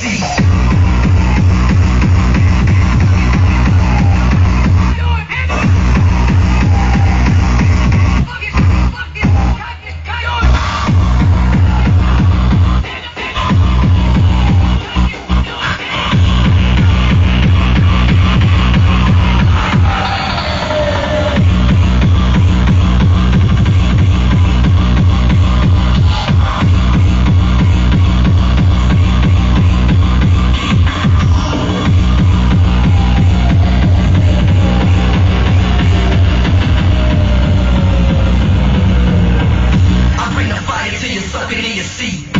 Thank you. see.